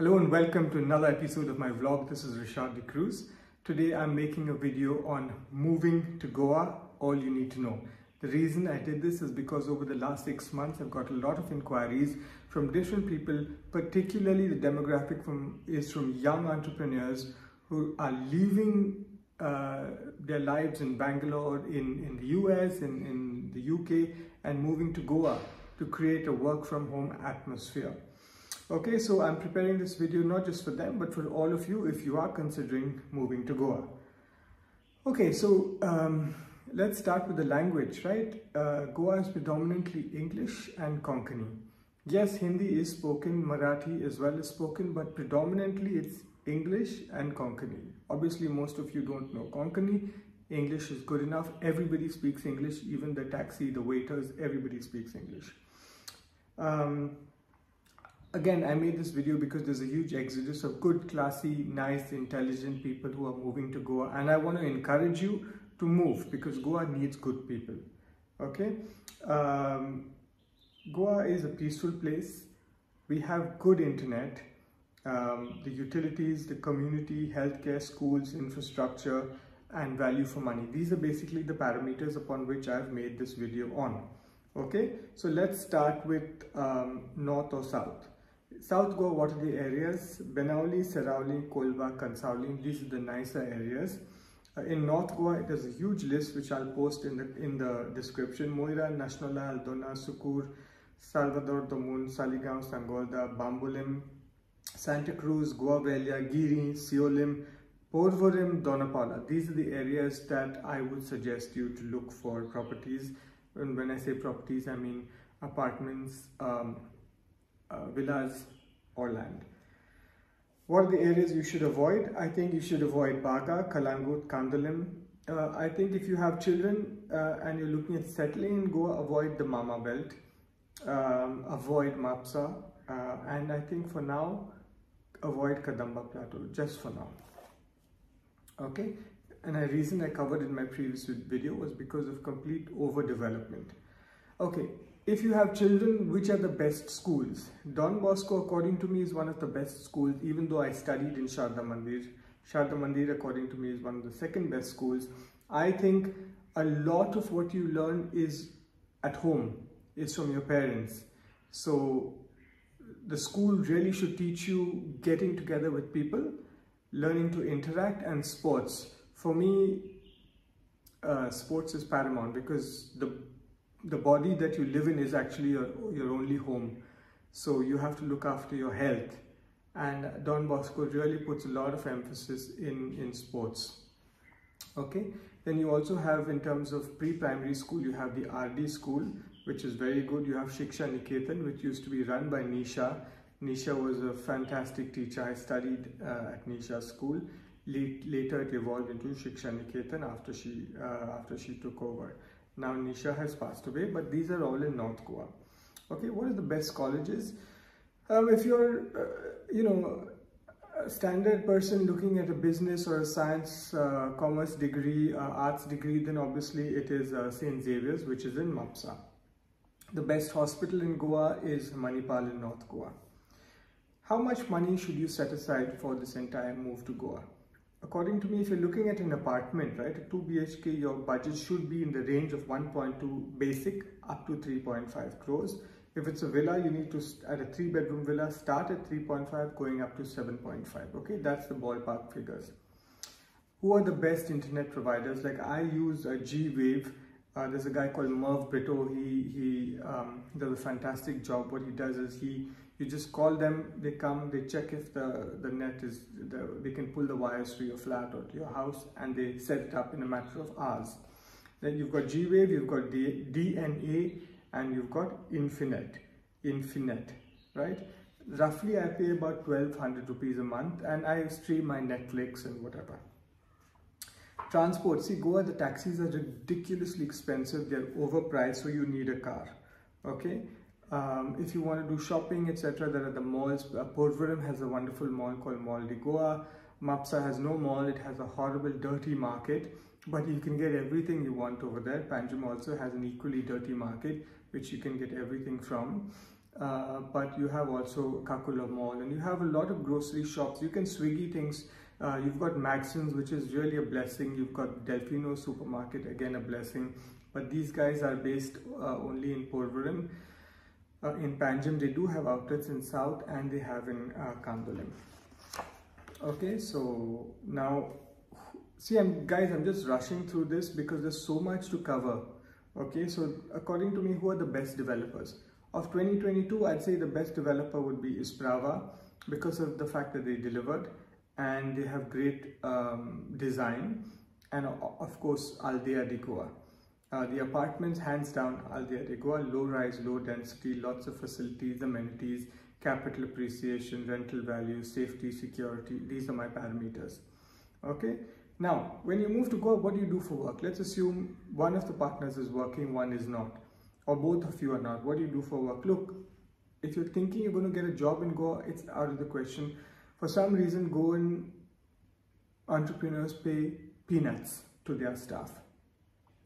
Hello and welcome to another episode of my vlog. This is Rishad D'cruz. Today I'm making a video on moving to Goa, all you need to know. The reason I did this is because over the last six months I've got a lot of inquiries from different people, particularly the demographic from is from young entrepreneurs who are leaving uh, their lives in Bangalore, in, in the US, in, in the UK and moving to Goa to create a work from home atmosphere. Okay, so I'm preparing this video not just for them, but for all of you if you are considering moving to Goa. Okay, so um, let's start with the language, right? Uh, Goa is predominantly English and Konkani. Yes, Hindi is spoken, Marathi as well is spoken, but predominantly it's English and Konkani. Obviously, most of you don't know Konkani. English is good enough. Everybody speaks English, even the taxi, the waiters, everybody speaks English. Um, again i made this video because there's a huge exodus of good classy nice intelligent people who are moving to goa and i want to encourage you to move because goa needs good people okay? Um, goa is a peaceful place. We have good internet. Um, the utilities the community healthcare schools infrastructure and value for money. These are basically the parameters upon which i've made this video on okay? So let's start with um, north or south South Goa, what are the areas? Benaulim, Sarauli, Colva, Kansaulim, these are the nicer areas. Uh, in North Goa, there's a huge list which I'll post in the in the description. Moira, Nachinola, Aldona, Sukur, Salvador do Mundo, Saligaon, Sangolda, Bambolim, Santa Cruz, Goa Velha, Giri, Siolim, Porvorim, Dona Paula. These are the areas that I would suggest you to look for properties. And when I say properties, I mean apartments, um, villas or land. What are the areas you should avoid? I think you should avoid Baga, Calangute, Candolim. Uh, I think if you have children uh, and you're looking at settling in Goa, avoid the Mama Belt, um, avoid Mapsa, uh, and I think for now, avoid Kadamba Plateau, just for now. Okay, and the reason I covered in my previous video was because of complete overdevelopment. Okay, if you have children, which are the best schools? Don Bosco, according to me, is one of the best schools, even though I studied in Sharda Mandir. Sharda Mandir, according to me, is one of the second best schools. I think a lot of what you learn is at home, is from your parents. So the school really should teach you getting together with people, learning to interact and sports. For me, uh, sports is paramount because the the body that you live in is actually your, your only home. So you have to look after your health. And Don Bosco really puts a lot of emphasis in, in sports. Okay, then you also have in terms of pre-primary school, you have the RD school, which is very good. You have Shiksha Niketan, which used to be run by Nisha. Nisha was a fantastic teacher. I studied uh, at Nisha school. later, it evolved into Shiksha Niketan after she uh, after she took over. Now Nisha has passed away, but these are all in North Goa. Okay, what are the best colleges? Um, if you're, uh, you know, a standard person looking at a business or a science, uh, commerce degree, uh, arts degree, then obviously it is uh, St. Xavier's, which is in Mapsa. The best hospital in Goa is Manipal in North Goa. How much money should you set aside for this entire move to Goa? According to me, if you're looking at an apartment, right, a 2 BHK, your budget should be in the range of 1.2 basic up to 3.5 crores. If it's a villa, you need to, at a three bedroom villa, start at 3.5 going up to 7.5. Okay, that's the ballpark figures. Who are the best internet providers? Like I use a G-Wave. Uh, there's a guy called Merv Brito. He, he um, does a fantastic job. What he does is he you just call them they come they check if the the net is the, they can pull the wires to your flat or to your house and they set it up in a matter of hours. Then you've got g-wave you've got D, dna and you've got infinite infinite right? Roughly i pay about 1200 rupees a month and i stream my netflix and whatever. Transport see goa the taxis are ridiculously expensive they're overpriced so you need a car okay um, if you want to do shopping, etc., there are the malls. Uh, Porvorim has a wonderful mall called Mall de Goa. Mapsa has no mall. It has a horrible, dirty market, but you can get everything you want over there. Panjim also has an equally dirty market, which you can get everything from. uh, but you have also Caculo Mall and you have a lot of grocery shops. You can Swiggy things. Uh, you've got Magsons, which is really a blessing. You've got Delfino Supermarket, again a blessing. But these guys are based uh, only in Porvorim. Uh, in Panjim, they do have outlets in South and they have in uh, Candolim. Okay, so now, see, I'm guys, I'm just rushing through this because there's so much to cover. Okay, so according to me, who are the best developers? Of 2022, I'd say the best developer would be Isprava because of the fact that they delivered and they have great um, design and of course Aldea de Goa. Uh, the apartments, hands down, Aldea de Goa, low rise, low density, lots of facilities, amenities, capital appreciation, rental value, safety, security. These are my parameters. Okay. Now, when you move to Goa, what do you do for work? Let's assume one of the partners is working, one is not or both of you are not, what do you do for work? Look, if you're thinking you're going to get a job in Goa, it's out of the question. For some reason, Goan entrepreneurs pay peanuts to their staff.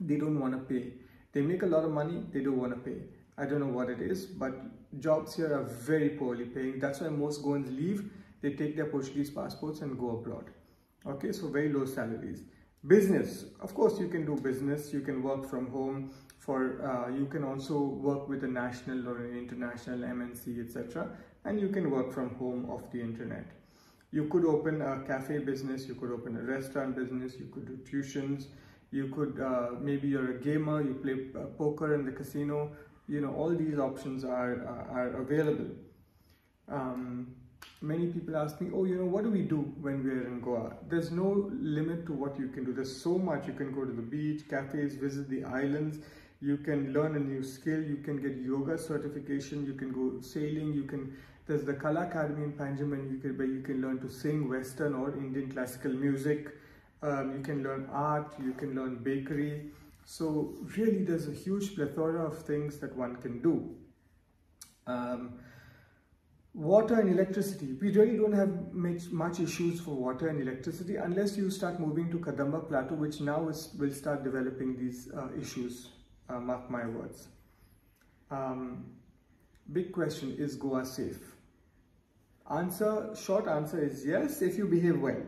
They don't want to pay. They make a lot of money, they don't want to pay. I don't know what it is, but jobs here are very poorly paying. That's why most Goans leave. They take their Portuguese passports and go abroad. Okay, so very low salaries. Business, of course, you can do business. You can work from home for uh, you can also work with a national or an international MNC etc and you can work from home off the internet you could open a cafe business you could open a restaurant business you could do tuitions you could uh, maybe you're a gamer you play uh, poker in the casino you know all these options are uh, are available. Um, many people ask me oh you know what do we do when we're in goa? There's no limit to what you can do. There's so much. You can go to the beach cafes visit the islands. You can learn a new skill. You can get yoga certification. You can go sailing. You can there's the Kala Academy in Panjaman you can where you can learn to sing western or Indian classical music um, you can learn art you can learn bakery so really there's a huge plethora of things that one can do um, water and electricity we really don't have much, much issues for water and electricity unless you start moving to Kadamba Plateau which now is, will start developing these uh, issues uh, mark my words. Um, big question, is Goa safe? Answer, short answer is yes, if you behave well.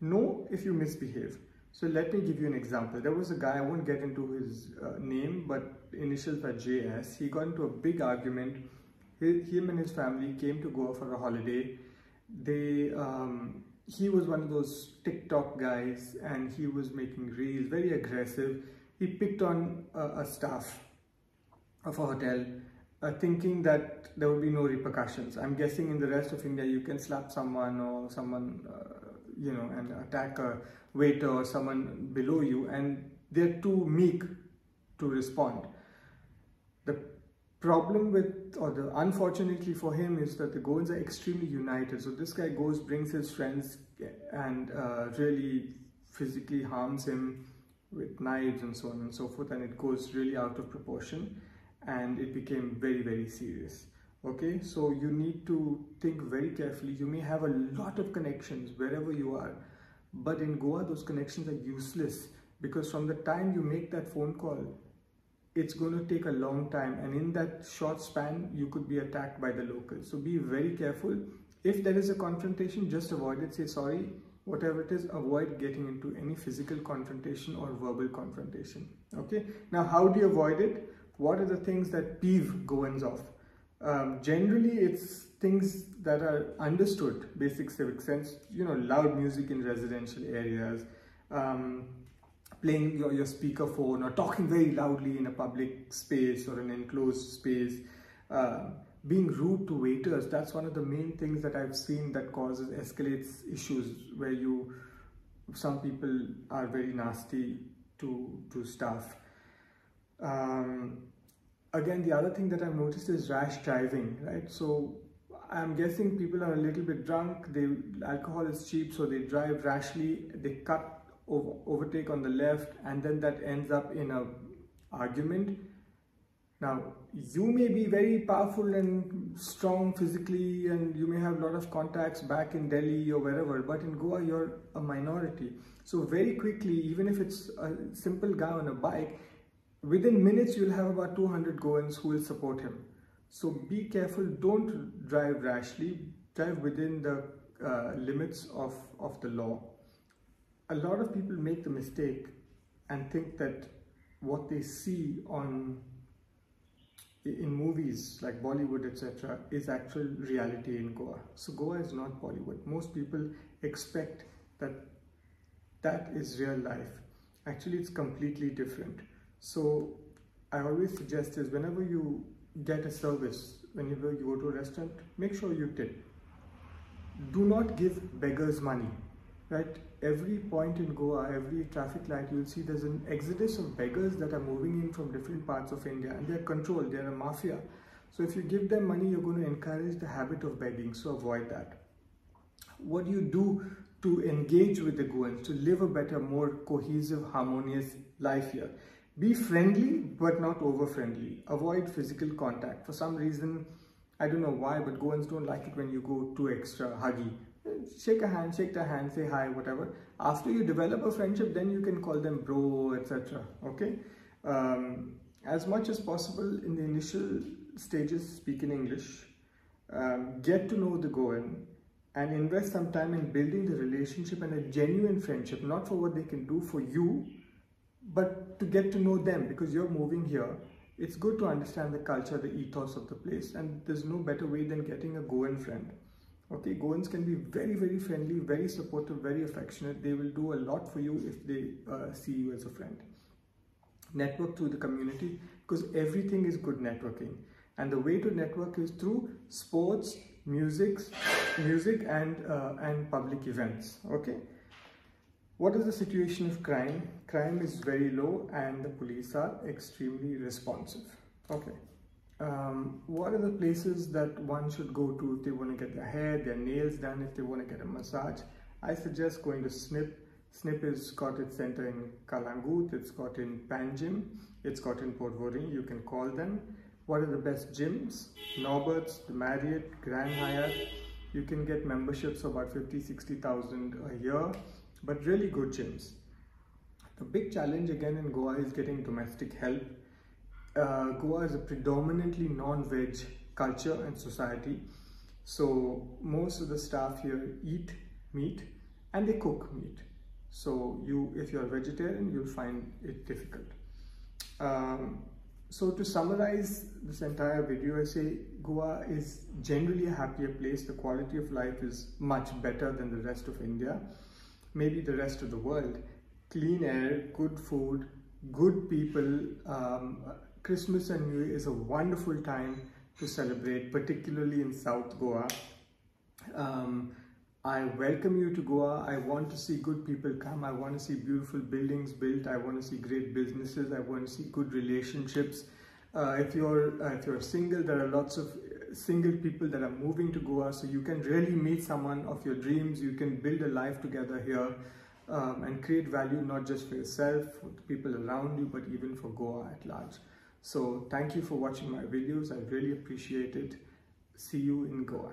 No, if you misbehave. So let me give you an example. There was a guy, I won't get into his uh, name, but initials are JS. He got into a big argument. He, him and his family came to Goa for a holiday. They, um, he was one of those TikTok guys and he was making reels, very aggressive he picked on a, a staff of a hotel uh, thinking that there would be no repercussions. I'm guessing in the rest of India you can slap someone or someone, uh, you know, and attack a waiter or someone below you and they're too meek to respond. The problem with, or the unfortunately for him is that the Goans are extremely united. So this guy goes, brings his friends and uh, really physically harms him with knives and so on and so forth and it goes really out of proportion and it became very very serious okay so you need to think very carefully. You may have a lot of connections wherever you are but in goa those connections are useless because from the time you make that phone call it's going to take a long time. And in that short span you could be attacked by the locals so be very careful. If there is a confrontation just avoid it. Say sorry whatever it is avoid getting into any physical confrontation or verbal confrontation. Okay? Now how do you avoid it? What are the things that peeve goans off um, generally it's things that are understood basic civic sense you know loud music in residential areas um, playing your, your speaker phone or talking very loudly in a public space or an enclosed space. Uh, being rude to waiters that's one of the main things that i've seen that causes escalates issues where you some people are very nasty to to staff. Um, again the other thing that i've noticed is rash driving right so i'm guessing people are a little bit drunk they alcohol is cheap so they drive rashly they cut over, overtake on the left and then that ends up in a argument now, you may be very powerful and strong physically and you may have a lot of contacts back in Delhi or wherever, but in Goa, you're a minority. So very quickly, even if it's a simple guy on a bike, within minutes, you'll have about 200 Goans who will support him. So be careful, don't drive rashly, drive within the uh, limits of, of the law. A lot of people make the mistake and think that what they see on in movies like Bollywood etc is actual reality in Goa. So Goa is not Bollywood. Most people expect that that is real life. Actually it's completely different. So I always suggest is whenever you get a service, whenever you go to a restaurant, make sure you tip. Do not give beggars money, right? Every point in Goa, every traffic light, you'll see there's an exodus of beggars that are moving in from different parts of India and they're controlled, they're a mafia. So if you give them money, you're going to encourage the habit of begging, so avoid that. What do you do to engage with the Goans, to live a better, more cohesive, harmonious life here? Be friendly, but not over friendly. Avoid physical contact. For some reason, I don't know why, but Goans don't like it when you go too extra huggy. Shake a hand, shake their hand, say hi, whatever. After you develop a friendship, then you can call them bro, etc. Okay? Um, as much as possible in the initial stages, speak in English. Um, get to know the Goan and invest some time in building the relationship and a genuine friendship, not for what they can do for you, but to get to know them because you're moving here it's good to understand the culture the ethos of the place and there's no better way than getting a goan friend. Okay goans can be very very friendly very supportive very affectionate. They will do a lot for you if they uh, see you as a friend. Network through the community because everything is good networking. And the way to network is through sports music music and uh, and public events. Okay what is the situation of crime? Crime is very low and the police are extremely responsive. Okay. Um, what are the places that one should go to if they want to get their hair, their nails done, if they want to get a massage? I suggest going to Snip. Snip has got its center in Calangute, it's got in Panjim, it's got in Porvorim. You can call them. What are the best gyms? Norbert's, the Marriott, Grand Hyatt. You can get memberships of about 50, 60,000 a year but really good gyms. The big challenge again in Goa is getting domestic help. Uh, Goa is a predominantly non-veg culture and society. So most of the staff here eat meat and they cook meat. So you, if you're a vegetarian, you'll find it difficult. Um, so to summarize this entire video, I say Goa is generally a happier place. The quality of life is much better than the rest of India maybe the rest of the world. Clean air, good food, good people. Um, Christmas and New Year is a wonderful time to celebrate, particularly in South Goa. Um, I welcome you to Goa. I want to see good people come. I want to see beautiful buildings built. I want to see great businesses. I want to see good relationships. Uh, if you're uh, if you're single, there are lots of single people that are moving to Goa so you can really meet someone of your dreams you can build a life together here um, and create value not just for yourself for the people around you but even for Goa at large. So thank you for watching my videos. I really appreciate it. See you in Goa